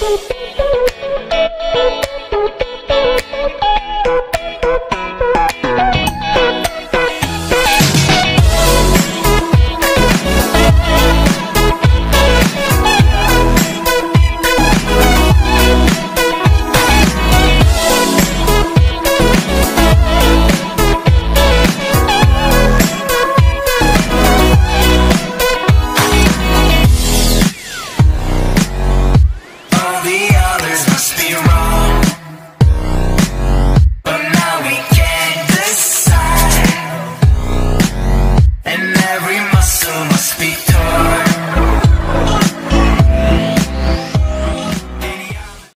Beep, beep. the others must be wrong. But now we can't decide. And every muscle must be